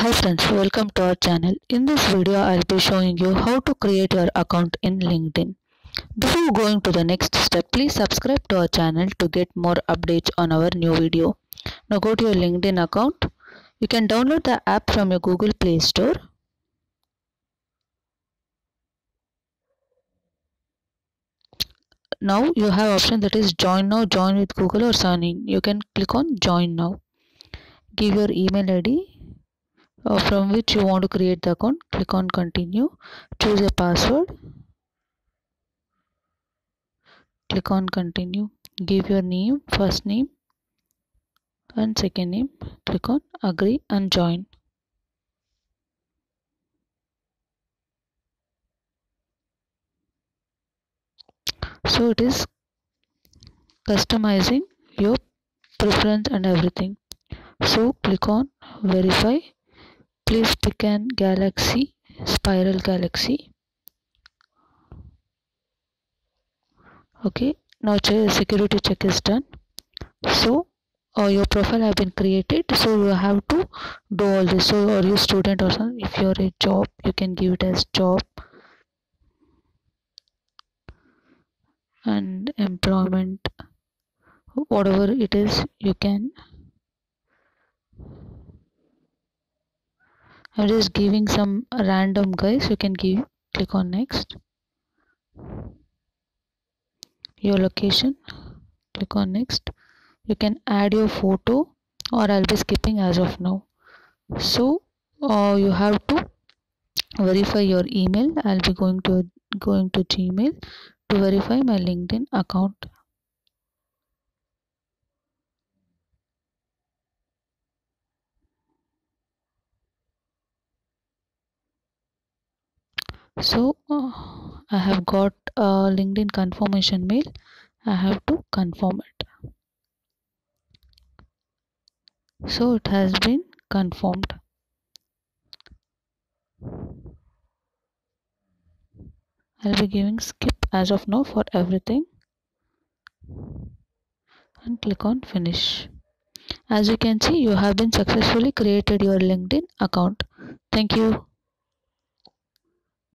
Hi friends, welcome to our channel. In this video, I'll be showing you how to create your account in LinkedIn. Before going to the next step, please subscribe to our channel to get more updates on our new video. Now go to your LinkedIn account. You can download the app from your Google Play Store. Now you have option that is join now, join with Google or sign in. You can click on join now. Give your email ID uh, from which you want to create the account click on continue. Choose a password. Click on continue. Give your name first name and second name. Click on agree and join. So it is customizing your preference and everything. So click on verify please pick an galaxy spiral galaxy. Okay now security check is done. So uh, your profile have been created so you have to do all this. So are you student or something? If you're a job you can give it as job. And employment whatever it is you can I'm just giving some random guys. You can give click on next. Your location. Click on next. You can add your photo or I'll be skipping as of now. So uh, you have to verify your email. I'll be going to going to Gmail to verify my LinkedIn account so uh, I have got a LinkedIn confirmation mail. I have to confirm it. So it has been confirmed. I'll be giving skip as of now for everything. And click on finish. As you can see you have been successfully created your LinkedIn account. Thank you